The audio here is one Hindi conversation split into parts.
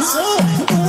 Paso.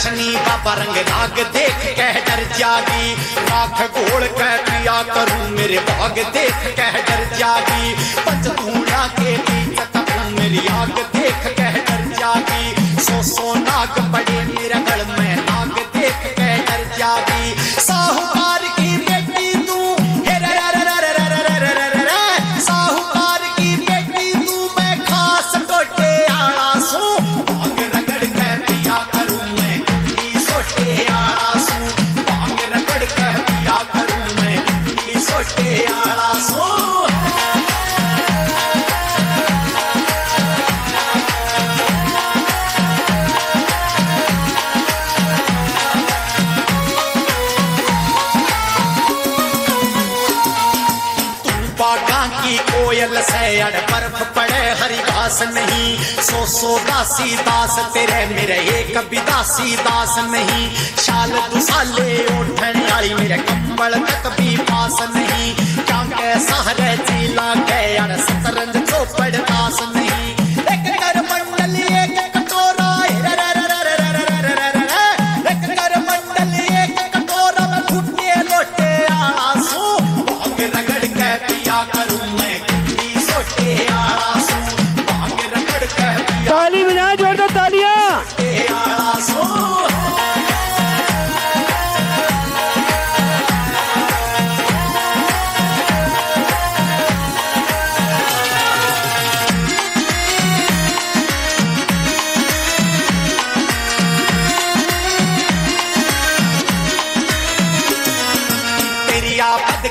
दर्शनी बाबा रंग राग देख कह डर जागी। राख गोल कह पिया करूँ मेरे भाग देख कह डर जागी। पंचतूड़ा के मेरी आग देख, कह डर जागी। सो सो कोयल से बर्फ़ पड़े हरी घास नहीं। सो सो दासी दास, तेरे मेरे एक भी दासी दास नहीं। शाल दुसाले उठन आई मेरे कंबल तक भी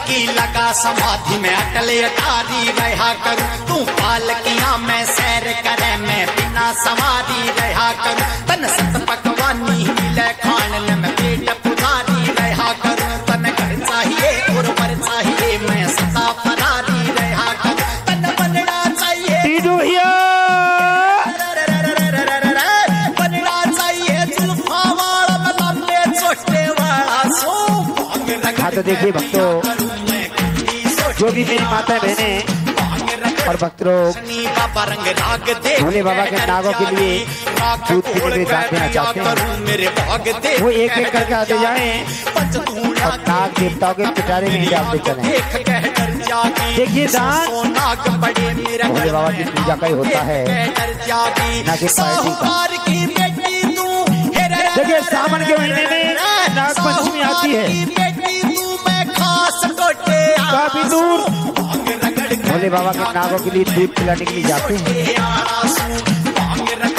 की लगा समाधि में, अटल अटारी रहा करूँ। तू पालकिया मैं, सैर करे मैं, बिना समाधि रहा करूँ। तन सत पकवानी मिले खान में हाँ तो देखिए भक्तों, जो भी मेरी माता बहने और भक्त लोग भोले बाबा के नागों के लिए दूध के हैं। वो एक एक करके आते जाएँ और नाग देवताओं के पिटारे में डालते चले देखिए दान, भोले बाबा की पूजा का ही होता है। ना का देखिए सावन के महीने में नाग पंचमी आती है। काफ़ी दूर भोले बाबा के नागों के लिए दूध पिलाने के लिए जाते हैं।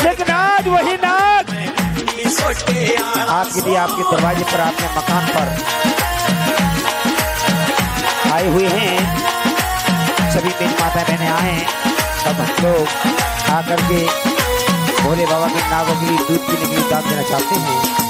लेकिन आज वही नाग। आपके लिए आपके दरवाजे पर आपके मकान पर आए हुए हैं। सभी मेरी माता बहने आए हैं। सब हम लोग आकर के भोले बाबा के नागों के लिए दूध पीने के लिए दान देना चाहते हैं।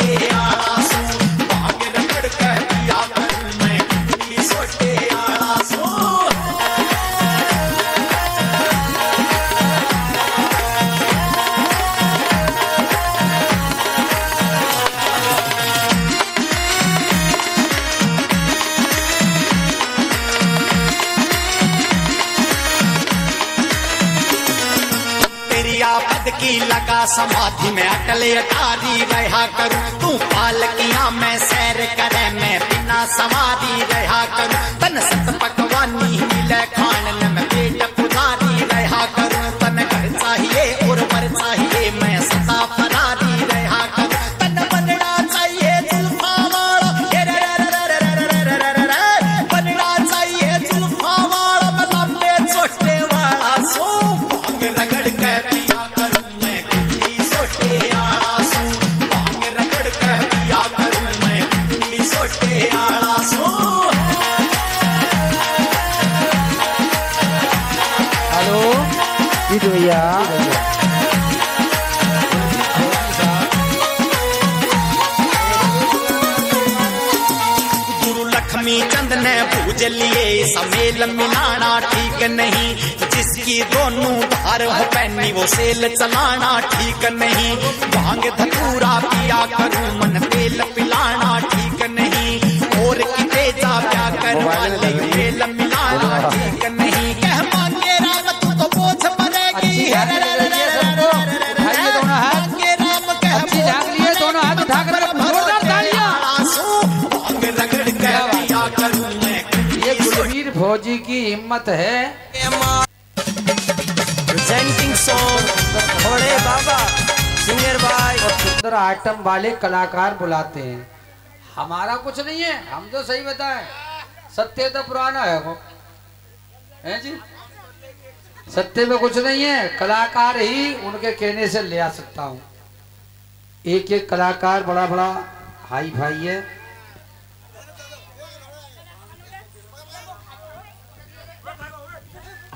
Yeah. की समाधि में अटल अटारी रहा करूँ। तू पालकिया मैं सैर करे, मैं बिना समाधि रहा करूँ। तन सत पकवानी मिले खान सम्मेलन समेल मिलाना ठीक नहीं। जिसकी दोनों धार हो पहनी वो सेल चलाना, ठीक नहीं। भाँग धतूरा किया करूँ मन की हिम्मत है। Presenting song थोड़े बाबा सिंगर भाई। और सुंदर आइटम वाले कलाकार बुलाते हैं। हमारा कुछ नहीं है हम तो सही बताएँ। सत्य तो पुराना है वो। है जी? सत्य में कुछ नहीं है कलाकार ही उनके कहने से ले आ सकता हूँ। एक एक कलाकार बड़ा बड़ा हाई भाई है।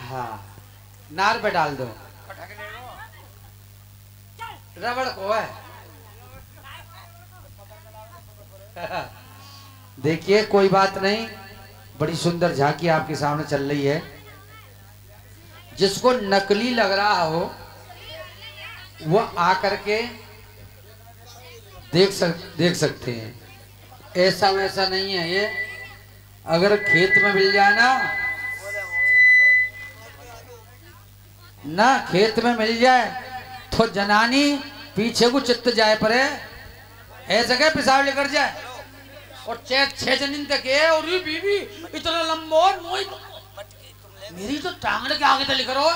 हाँ नार पे डाल दो। रबड़ को है। देखिए, कोई बात नहीं, बड़ी सुंदर झांकी आपके सामने चल रही है। जिसको नकली लग रहा हो, वो आकर के देख सक, देख सकते हैं। ऐसा वैसा नहीं है ये। अगर खेत में मिल जाए ना ना खेत में मिल जाए तो जनानी पीछे को चित्त जाए परे। ऐसे क्या पिसाब लेकर जाए। और छह छह जनिन तक है और बीबी इतना लंबो मेरी तो टांगड़ के आगे तले करो।